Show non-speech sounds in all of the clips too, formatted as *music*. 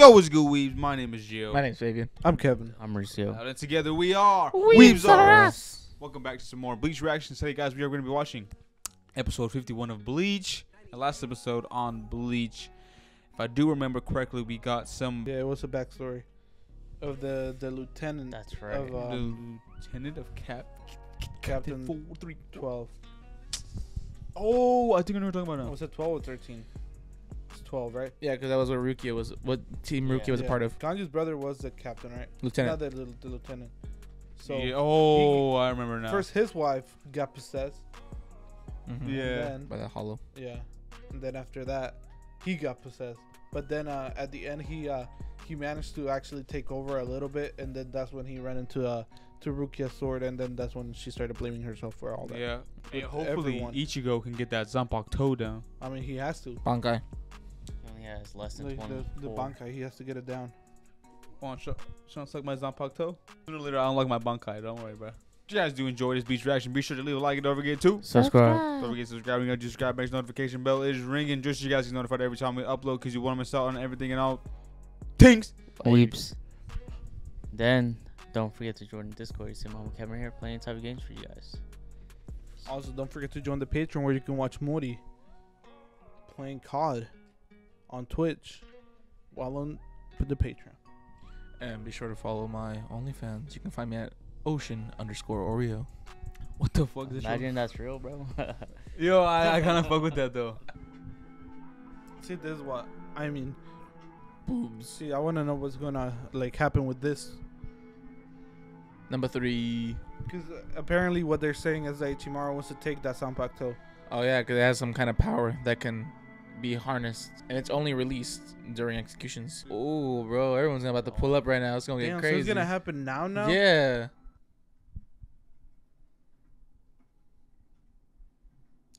Yo, what's good, Weebs? My name is Gio. My name's Fabian. I'm Kevin. I'm Mauricio. and together we are Weebs R Us. Welcome back to some more Bleach reactions. Today, guys, we are going to be watching episode 51 of Bleach. The last episode on Bleach. If I do remember correctly, we got some Yeah, what's the backstory of the the lieutenant That's right. of the um, lieutenant of Cap Captain Four, three. twelve? Oh, I think I know what you're talking about now. Was it twelve or thirteen? It's twelve, right? Yeah, because that was what Rukia was, what Team Rukia Yeah. was a part of. Ganju's brother was the captain, right? Lieutenant. Not the, the, the lieutenant. So Yeah, oh, I remember now. first, his wife got possessed. Mhm. Yeah. And then, By the hollow. yeah. And then after that, he got possessed. But then uh, at the end, he uh, he managed to actually take over a little bit, and then that's when he ran into uh, to Rukia's sword, and then that's when she started blaming herself for all that. yeah. Hey, hopefully, everyone. Ichigo can get that Zanpakuto toe down. I mean, he has to. Bankai. He only has less than Like 24. the, the Bankai, he has to get it down. Come on, show, show suck my Zanpakuto toe. Sooner or later, I unlock my Bankai. Don't worry, bro. If you guys do enjoy this Bleach reaction, be sure to leave a like and don't forget to. Subscribe. Don't forget to subscribe. You know, just subscribe. Make sure notification bell is ringing just so you guys get notified every time we upload because you want to miss out on everything and all things. Weebs. Then, don't forget to join the Discord. You see Mama Kevin here playing type of games for you guys. Also, don't forget to join the Patreon where you can watch Mori playing COD on Twitch while on the Patreon. And be sure to follow my OnlyFans. You can find me at ocean underscore Oreo. What the fuck is Imagine that's real, bro. *laughs* Yo, I, I kind of fuck with that though. See, this is what I mean. Boobs. See, I want to know what's gonna like happen with this Number three. because uh, apparently what they're saying is that Ichimaru wants to take that Zanpakuto. Oh, yeah, because it has some kind of power that can be harnessed. And it's only released during executions. Oh, bro. Everyone's about to pull up right now. It's going to get Damn, so it's gonna happen now. Now, Yeah.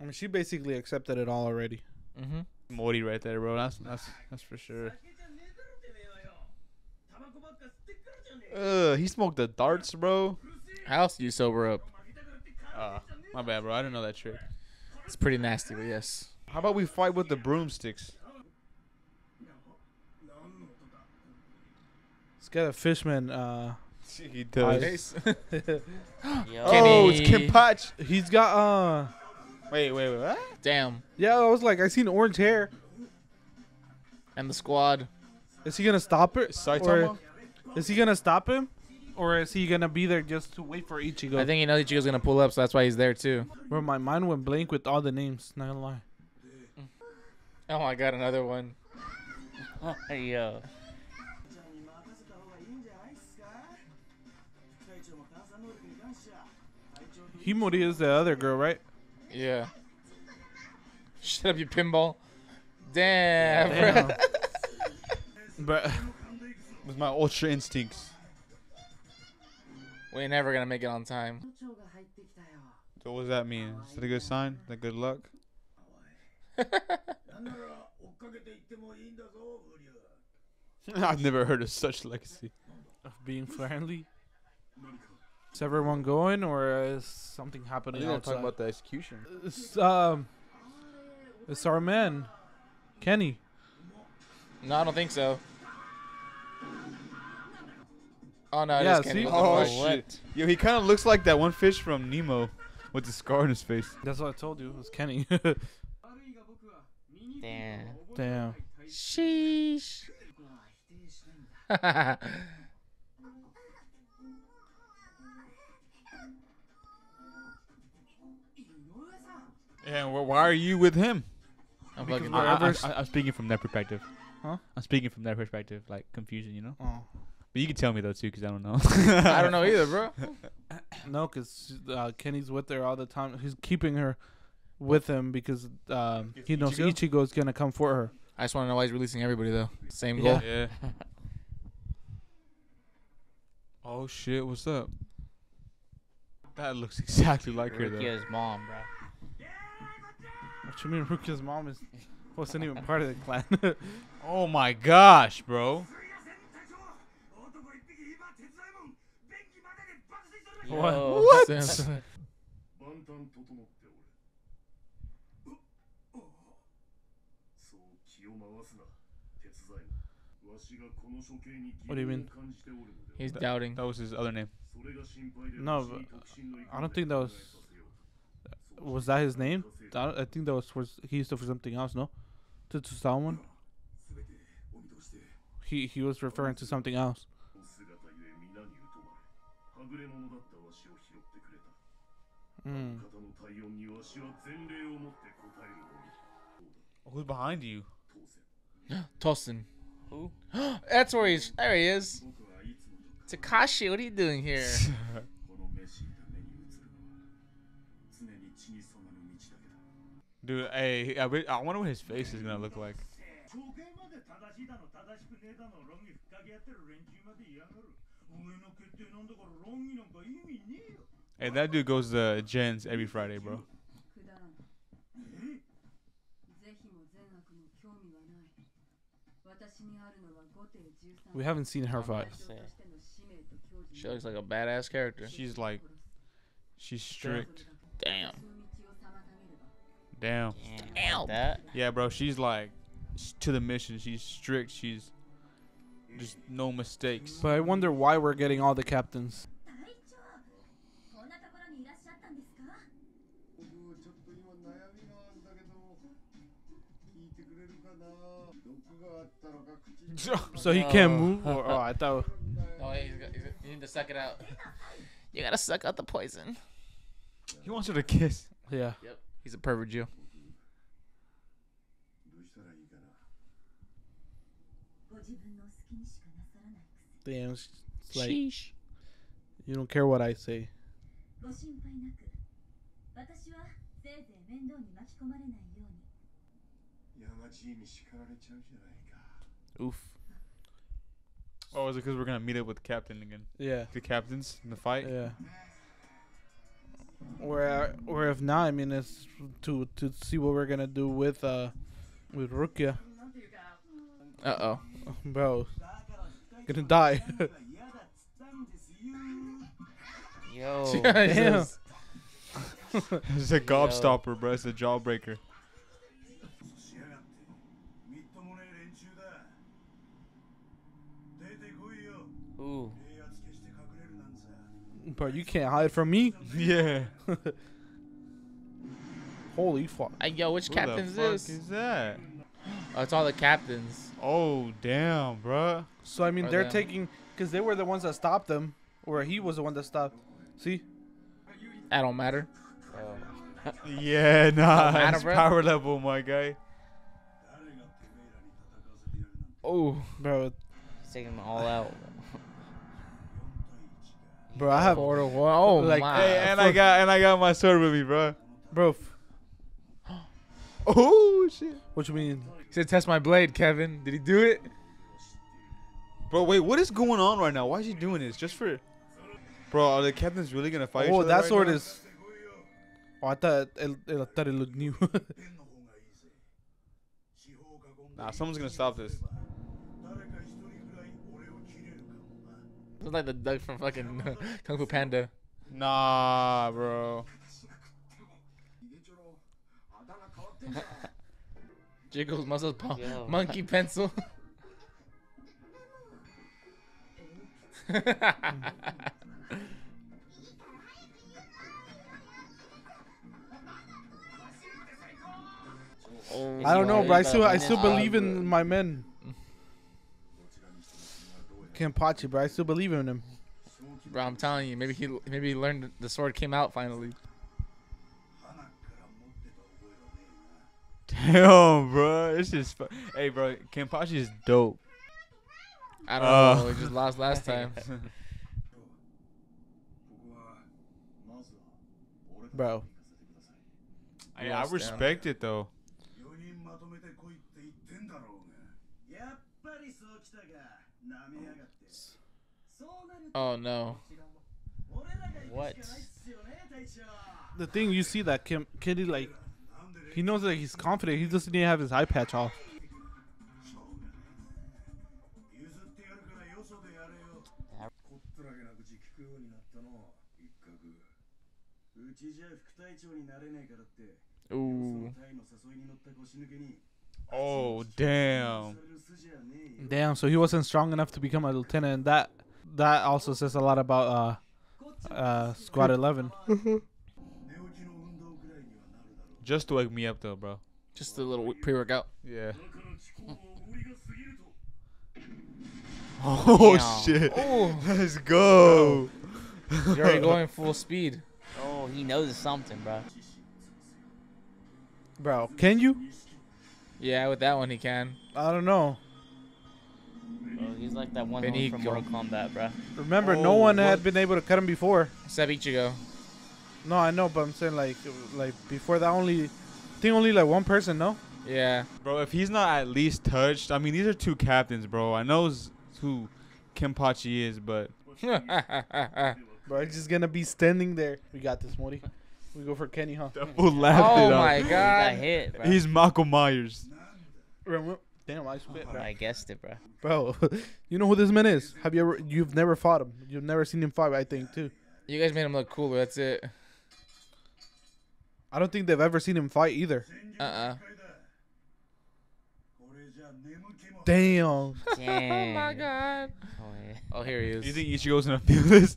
I mean, she basically accepted it all already. Mm-hmm. Mori right there, bro. That's that's that's for sure. Ugh, he smoked the darts, bro. How else do you sober up? Uh, my bad, bro. I didn't know that trick. It's pretty nasty, but yes. How about we fight with the broomsticks? It's got a fishman. Uh, *laughs* He does. *laughs* *laughs* Oh, it's Kenny. Kenpachi. he's got uh, Wait, wait, wait. What? Damn. yeah. I was like, I seen orange hair. And the squad. Is he gonna stop it? Saitama? Or is he gonna stop him? Or is he gonna be there just to wait for Ichigo? I think he knows Ichigo's going to pull up, so that's why he's there, too. Bro, my mind went blank with all the names. Not gonna lie. Oh, my God. Another one. *laughs* Yo. Himori is the other girl, right? Yeah. Shut up, you pinball. Damn, Damn. bro. *laughs* But *laughs* With my ultra instincts. We ain't never going to make it on time. So what does that mean? Is that a good sign? Is that good luck? *laughs* I've never heard of such legacy. of being friendly. Is everyone going, or is something happening think I'm outside? talking about the execution. It's, um, it's our man, Kenny. No, I don't think so. Oh, no, Yeah, Kenny. see? What the Oh fuck? shit! Yo, he kind of looks like that one fish from Nemo, with the scar on his face. That's what I told you. It was Kenny. *laughs* Damn. Damn. Sheesh. *laughs* Yeah, wh- why are you with him? I'm I, I, I, am speaking from that perspective. Huh? I'm speaking from that perspective, like confusion, you know. Oh. But you can tell me though too, because I don't know. *laughs* I don't know either, bro. *laughs* No, because uh, Kenny's with her all the time. He's keeping her with him because um, he knows Ichigo? Ichigo is gonna come for her. I just want to know why he's releasing everybody, though. Same goal. Yeah. Yeah. oh shit! What's up? That looks *laughs* exactly like her though. Rukia's mom, bro. What you mean, Rukia's mom is wasn't even part of the clan? *laughs* Oh my gosh, bro! What? Yo. What? Sense. *laughs* What do you mean? He's doubting. That was his other name. No, but I don't think that was. Was that his name? I, I think that was for. He used it for something else, no? To, to someone? He, he was referring to something else. Mm. Who's behind you? *gasps* Tosen. Who? *gasps* That's where he's. There he is. Takashi, what are you doing here? *laughs* Dude, hey, I, I wonder what his face is gonna look like. Hey, that dude goes to Jen's every Friday, bro. We haven't seen her fight. She looks like a badass character. She's like, she's strict. Damn. Damn. Damn. That. Yeah, bro. She's like, to the mission. She's strict. She's just no mistakes. But I wonder why we're getting all the captains. *laughs* so he can't move. Or, oh, I thought. No, he's, got, you need to suck it out. You gotta suck out the poison. He wants you to kiss. Yeah. Yep. He's a pervert Jew. Damn. Like, Sheesh. You don't care what I say. Oof. Oh, is it because we're gonna meet up with the captain again? Yeah. The captains in the fight. Yeah. Or or if not, I mean, it's to to see what we're gonna do with uh with Rukia, Uh oh. *laughs* bro. Gonna die. Yo. *laughs* Damn. it's a gobstopper, bro. It's a jawbreaker. Ooh. Bro, you can't hide from me. *laughs* Yeah. *laughs* Holy fuck. Hey, yo, which Who captain is this? is that? Oh, it's all the captains. Oh, damn, bro. So, I mean, or they're them. taking... Because they were the ones that stopped them. Or he was the one that stopped. See? That don't matter. Oh. *laughs* yeah, nah. Matter, it's bro. power level, my guy. Oh. Bro. Taking them all out. Bro, I have four one. Oh like, my! Hey, and. I got and I got my sword with me, bro. Bro. oh shit! What you mean? He said, "Test my blade, Kevin." Did he do it? Bro, wait, what is going on right now? Why is he doing this? Just for? Bro, are the captains really gonna fight? Oh, that right sword now? is. Oh, I thought it, it, I thought it looked new. *laughs* nah, someone's gonna stop this. It's like the duck from fucking *laughs* Kung Fu Panda. Nah, bro. *laughs* Jiggles muscles pump. Yo. Monkey pencil. oh, *laughs* I don't know, but I still I still believe in my men. Kenpachi, bro. I still believe in him. Bro, I'm telling you, maybe he maybe he learned the sword came out finally. Damn, bro, this is. hey, bro, Kenpachi is dope. I don't uh. know. We just lost last time. *laughs* bro. Yeah, I respect down. it though. Oh no. What? The thing you see that Kim Kitty like he knows that he's confident, he doesn't even have his eye patch off. Ooh. Oh damn. Damn, so he wasn't strong enough to become a lieutenant and that that also says a lot about uh uh squad *laughs* 11. Mm-hmm. Just to wake me up though, bro. Just a little pre-workout. Yeah. *laughs* *laughs* oh Damn. shit. Oh, let's go. Bro, you're going full speed. Oh, he knows something, bro. Bro, can you? Yeah, with that one he can. I don't know. Bro, he's like that one homie from Benico. Mortal Kombat, bro. Remember, no oh, one what? had been able to cut him before. Except Ichigo. No, I know, but I'm saying like like before that only, I think only like one person. No. Yeah. Bro, if he's not at least touched, I mean, these are two captains, bro. I know s- who Kenpachi is, but *laughs* Bro, it's just gonna be standing there. We got this, Mori. We go for Kenny, huh? That fool oh laughed oh it my up. god. hit, bro. He's Michael Myers. Damn, I spit, bro. I guessed it, bro. Bro, *laughs* you know who this man is? Have you ever? You've never fought him. You've never seen him fight. I think too. You guys made him look cooler. That's it. I don't think they've ever seen him fight either. Uh uh Damn. Damn. *laughs* oh my god. Oh, yeah. oh, here he is. You think Ichigo's gonna feel this?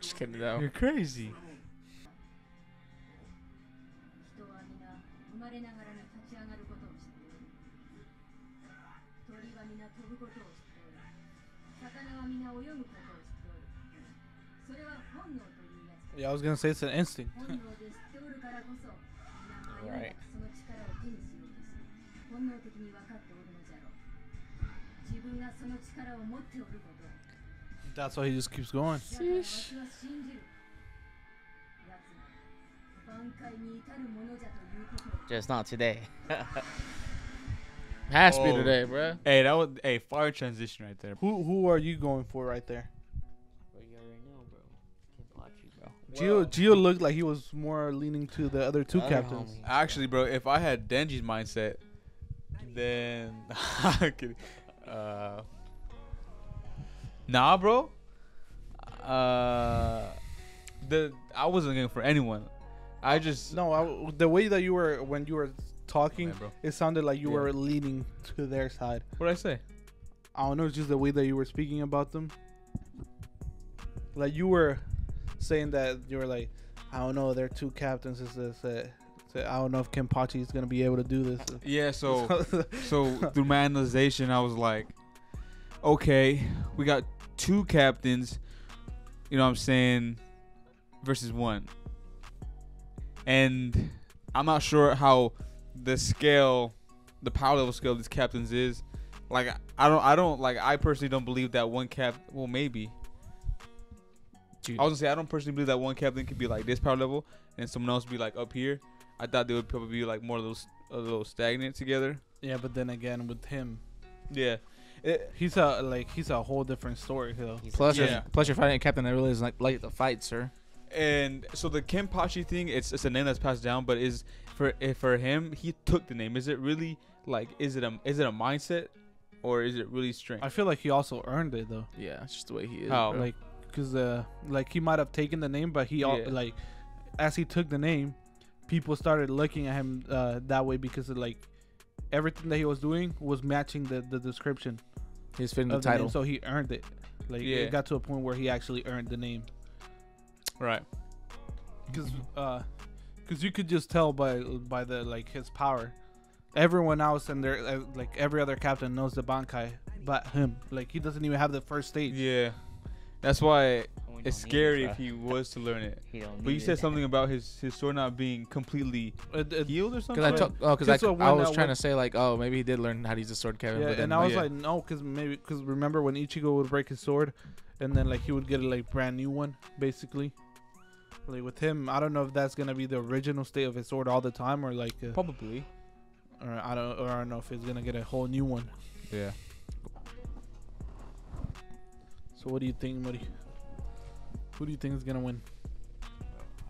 Just kidding though. You're crazy. Yeah, I was gonna say it's an instinct. *laughs* right. *laughs* That's why he just keeps going. Sheesh. Just not today. *laughs* Has to be oh. today, bro. Hey, that was a hey, fire transition right there. Who who are you going for right there? Gio Gio looked like he was more leaning to the other two captains. Actually, bro, if I had Denji's mindset, then *laughs* Uh, nah, bro. Uh, the I wasn't looking for anyone. I just No, I, the way that you were when you were talking, Man, bro. it sounded like you Yeah. were leaning to their side. What did I say? I don't know, it's just the way that you were speaking about them. Like you were saying that you were like, I don't know, they're two captains. Is this? So I don't know if Kenpachi is gonna be able to do this. Yeah. So *laughs* so through my analyzation, I was like, okay, we got two captains. You know what I'm saying? Versus one. And I'm not sure how the scale, the power level scale of these captains is. Like I don't, I don't like. I personally don't believe that one cap. Well, maybe. Dude. I was gonna say I don't personally believe that one captain could be like this power level, and someone else be like up here. I thought they would probably be like more a little, a little stagnant together. yeah, but then again, with him, Yeah. It, he's a like he's a whole different story though. He's Plus, Yeah. you're, plus you're fighting a captain that really is like like the fight, sir. and so the Kenpachi thing, it's it's a name that's passed down, but is for for him, he took the name. Is it really like is it a is it a mindset, or is it really strength? I feel like he also earned it though. Yeah, it's just the way he is. How? bro. like because uh like he might have taken the name but he al- Yeah. like as he took the name people started looking at him uh that way because of like everything that he was doing was matching the the description he's fitting the the name, title. so he earned it like Yeah. it got to a point where he actually earned the name right. because uh because you could just tell by by the like his power everyone else and their uh, like every other captain knows the bankai but him like he doesn't even have the first stage Yeah. That's why it's scary it, if he was to learn it. *laughs* But you said it. something about his his sword not being completely It- it- healed or something. Because I But- oh, because I, I was uh, trying when- to say like, oh, maybe he did learn how to use a sword, Kevin. Yeah, but then, and I was yeah. like, no, because maybe because remember when Ichigo would break his sword, and then like he would get a like brand new one, basically. Like with him, I don't know if that's gonna be the original state of his sword all the time, or like, uh, Probably. or I don't, or I don't know if he's gonna get a whole new one. Yeah. So what do you think, Muddy? Who do you think is gonna win?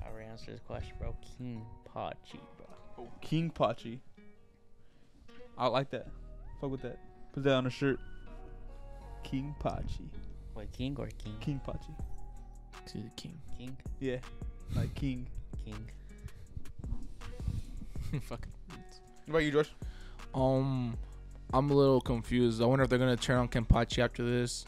I already answered this question, bro. King Pachi, bro. Oh, King Pachi. I like that. Fuck with that. Put that on a shirt. King Pachi. Wait, King or King? King Pachi. To the king. King. Yeah. Like King. King. *laughs* Fucking. What about you, George? Um, I'm a little confused. I wonder if they're gonna turn on Kenpachi after this,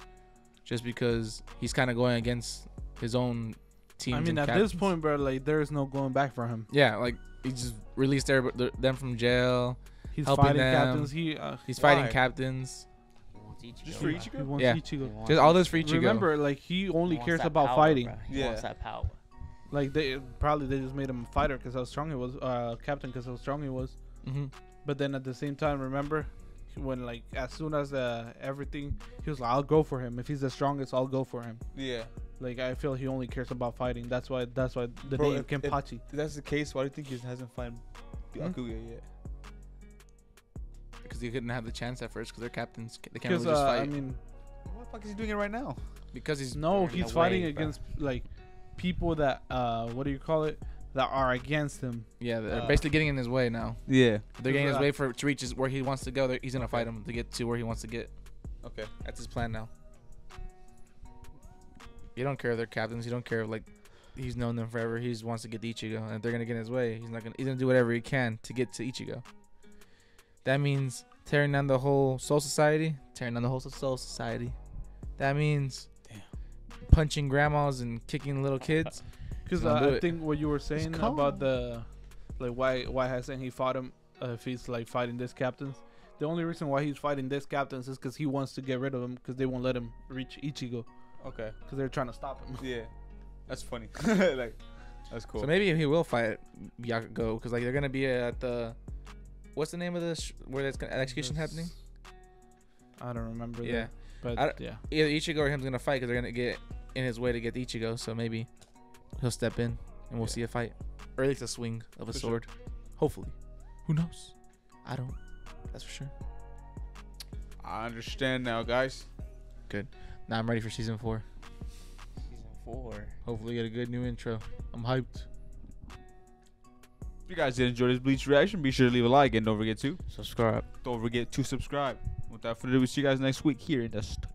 just because he's kind of going against his own team. I mean, at this point, bro, like there is no going back for him. yeah, like he just released everybody, them from jail. He's Helping fighting them. captains. He uh, He's fighting captains. He wants Ichigo. Just for bro. Ichigo? he wants Yeah. He Ichigo. wants Just all Ichigo. this for Ichigo. Remember, like he only He cares about power, fighting. bro. He Yeah. wants that power. Like they probably they just made him a fighter because how strong he was, uh, captain because how strong he was. hmm But then at the same time, remember when like as soon as uh, everything, he was like, "I'll go for him. If he's the strongest, I'll go for him." Yeah. Like I feel he only cares about fighting. That's why that's why the Bro, name if- if- Kenpachi. If that's the case, why do you think he hasn't found Hmm? Akuya yet? Because he couldn't have the chance at first because they're captains. They can't Because really just uh, fight I mean, Why the fuck is he doing it right now? because he's no, he's fighting way, bro. against like people that uh, what do you call it? That are against him. yeah they're Uh, basically getting in his way now. Yeah. They're getting his way for to reach his, where he wants to go. They're, he's gonna fight Okay. him to get to where he wants to get. Okay. That's his plan now. You don't care if they're captains. You don't care if like he's known them forever. He just wants to get to Ichigo, and if they're gonna get in his way, he's not gonna. He's gonna do whatever he can to get to Ichigo. That means tearing down the whole Soul Society. Tearing down the whole Soul Society. That means Damn. punching grandmas and kicking little kids. *laughs* Because Don't uh, I it. think what you were saying about the like why why hasn't he fought him uh, if he's like fighting this captains? The only reason why he's fighting this captains is because he wants to get rid of him because they won't let him reach Ichigo Okay. because they're trying to stop him. Yeah. That's funny. *laughs* like, that's cool. So maybe he will fight Byakuya because like they're gonna be at the. What's the name of this where that's gonna, execution happening? I don't remember. Yeah. that, but I yeah. either Ichigo or him's gonna fight because they're gonna get in his way to get Ichigo. So maybe he'll step in and we'll Yeah. see a fight, or at least a swing of a For sure. sword. Hopefully, who knows? I don't. That's for sure. I understand now, guys. Good. Now I'm ready for season four. Season four. Hopefully, get a good new intro. I'm hyped. If you guys did enjoy this Bleach reaction, be sure to leave a like and don't forget to Subscribe. don't forget to subscribe. Without further ado, we'll see you guys next week here in the studio.